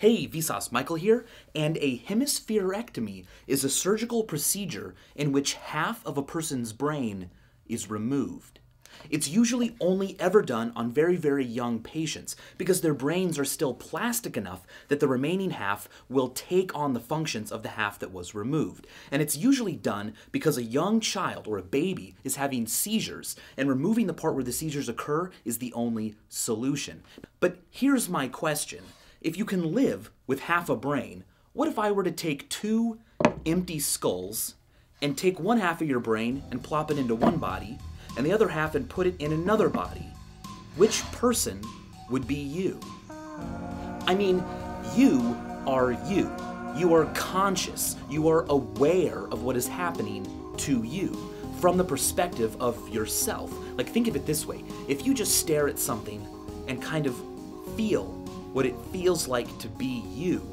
Hey, Vsauce Michael here, and a hemispherectomy is a surgical procedure in which half of a person's brain is removed. It's usually only ever done on very, very young patients because their brains are still plastic enough that the remaining half will take on the functions of the half that was removed. And it's usually done because a young child or a baby is having seizures, and removing the part where the seizures occur is the only solution. But here's my question if you can live with half a brain, what if I were to take two empty skulls and take one half of your brain and plop it into one body, and the other half and put it in another body? Which person would be you? I mean, you are you. You are conscious. You are aware of what is happening to you from the perspective of yourself. Like, think of it this way if you just stare at something and kind of feel what it feels like to be you.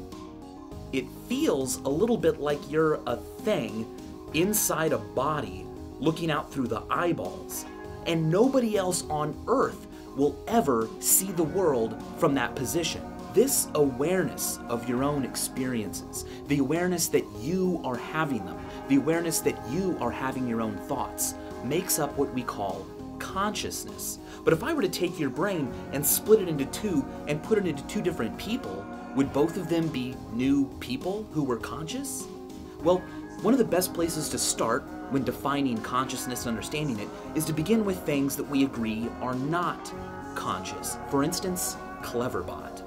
It feels a little bit like you're a thing inside a body looking out through the eyeballs. And nobody else on earth will ever see the world from that position. This awareness of your own experiences, the awareness that you are having them, the awareness that you are having your own thoughts, makes up what we call consciousness. But if I were to take your brain and split it into two and put it into two different people, would both of them be new people who were conscious? Well, one of the best places to start when defining consciousness and understanding it is to begin with things that we agree are not conscious. For instance, Cleverbot.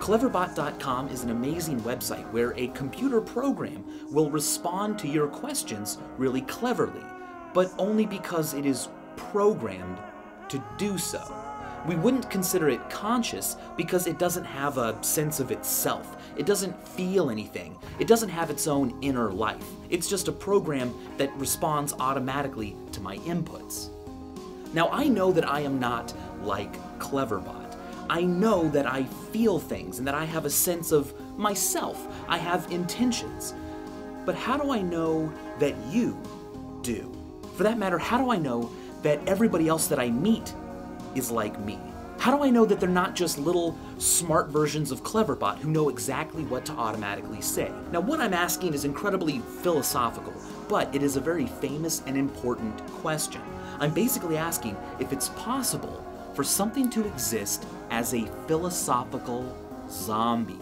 Cleverbot.com is an amazing website where a computer program will respond to your questions really cleverly, but only because it is programmed to do so. We wouldn't consider it conscious because it doesn't have a sense of itself. It doesn't feel anything. It doesn't have its own inner life. It's just a program that responds automatically to my inputs. Now, I know that I am not like Cleverbot. I know that I feel things and that I have a sense of myself. I have intentions. But how do I know that you do? For that matter, how do I know that everybody else that I meet is like me? How do I know that they're not just little smart versions of Cleverbot who know exactly what to automatically say? Now, what I'm asking is incredibly philosophical, but it is a very famous and important question. I'm basically asking if it's possible for something to exist as a philosophical zombie.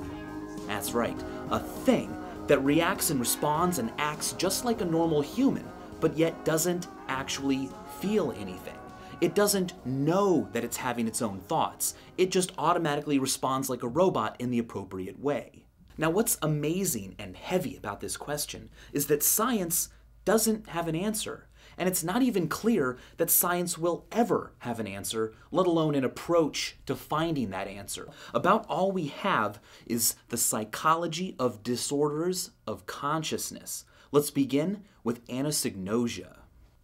That's right, a thing that reacts and responds and acts just like a normal human, but yet doesn't actually feel anything. It doesn't know that it's having its own thoughts. It just automatically responds like a robot in the appropriate way. Now, what's amazing and heavy about this question is that science doesn't have an answer. And it's not even clear that science will ever have an answer, let alone an approach to finding that answer. About all we have is the psychology of disorders of consciousness. Let's begin with anosognosia.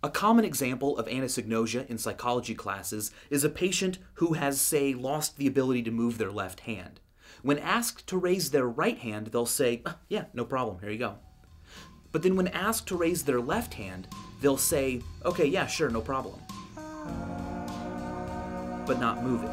A common example of anosognosia in psychology classes is a patient who has, say, lost the ability to move their left hand. When asked to raise their right hand, they'll say, oh, Yeah, no problem, here you go. But then when asked to raise their left hand, they'll say, Okay, yeah, sure, no problem. But not move it.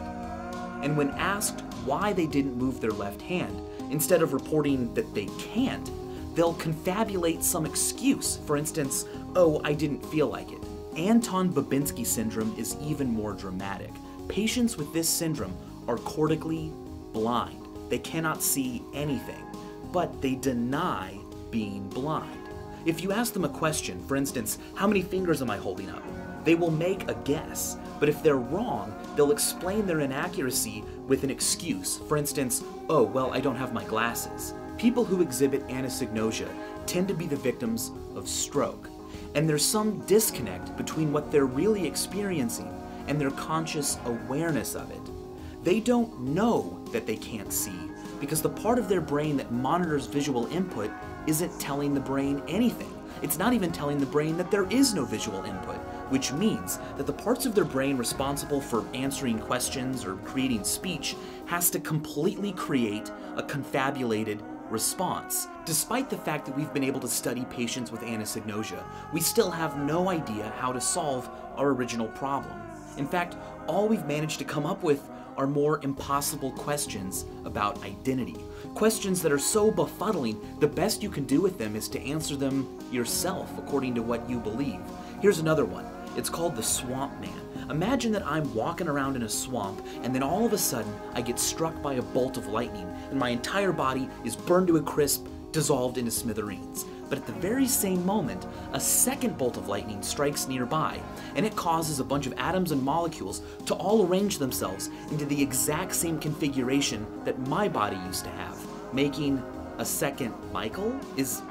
And when asked why they didn't move their left hand, instead of reporting that they can't, they'll confabulate some excuse. For instance, oh, I didn't feel like it. Anton Babinski syndrome is even more dramatic. Patients with this syndrome are cortically blind. They cannot see anything, but they deny being blind. If you ask them a question, for instance, how many fingers am I holding up? They will make a guess, but if they're wrong, they'll explain their inaccuracy with an excuse. For instance, oh, well, I don't have my glasses. People who exhibit anosognosia tend to be the victims of stroke, and there's some disconnect between what they're really experiencing and their conscious awareness of it. They don't know that they can't see because the part of their brain that monitors visual input isn't telling the brain anything. It's not even telling the brain that there is no visual input, which means that the parts of their brain responsible for answering questions or creating speech has to completely create a confabulated response. Despite the fact that we've been able to study patients with anosognosia, we still have no idea how to solve our original problem. In fact, all we've managed to come up with are more impossible questions about identity. Questions that are so befuddling, the best you can do with them is to answer them yourself according to what you believe. Here's another one. It's called the Swamp Man. Imagine that I'm walking around in a swamp, and then all of a sudden I get struck by a bolt of lightning, and my entire body is burned to a crisp, dissolved into smithereens. But at the very same moment, a second bolt of lightning strikes nearby, and it causes a bunch of atoms and molecules to all arrange themselves into the exact same configuration that my body used to have, making a second Michael? Is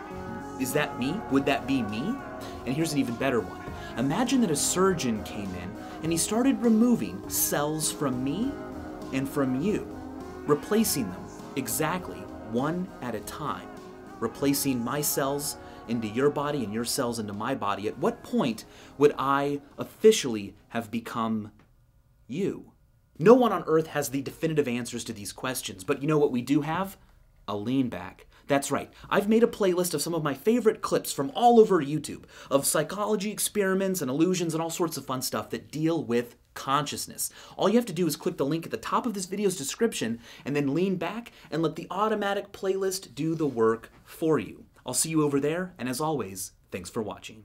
is that me? Would that be me? And here's an even better one. Imagine that a surgeon came in and he started removing cells from me and from you, replacing them exactly one at a time replacing my cells into your body and your cells into my body, at what point would I officially have become you? No one on earth has the definitive answers to these questions, but you know what we do have? A lean back. That's right. I've made a playlist of some of my favorite clips from all over YouTube of psychology experiments and illusions and all sorts of fun stuff that deal with consciousness. All you have to do is click the link at the top of this video's description and then lean back and let the automatic playlist do the work for you. I'll see you over there, and as always, thanks for watching.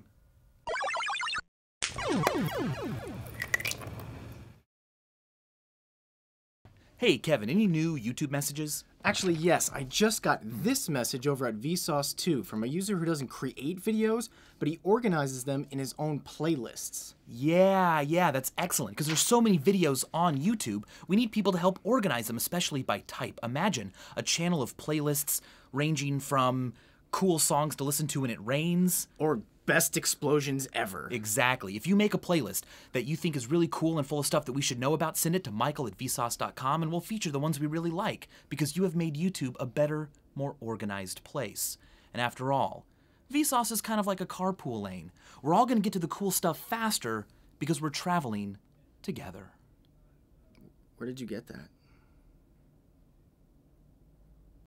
Hey, Kevin, any new YouTube messages? Actually, yes, I just got this message over at Vsauce 2 from a user who doesn't create videos, but he organizes them in his own playlists. Yeah, yeah, that's excellent, because there's so many videos on YouTube, we need people to help organize them, especially by type. Imagine a channel of playlists ranging from cool songs to listen to when it rains. Or best explosions ever. Exactly. If you make a playlist that you think is really cool and full of stuff that we should know about, send it to michael at vsauce.com and we'll feature the ones we really like because you have made YouTube a better, more organized place. And after all, Vsauce is kind of like a carpool lane. We're all going to get to the cool stuff faster because we're traveling together. Where did you get that?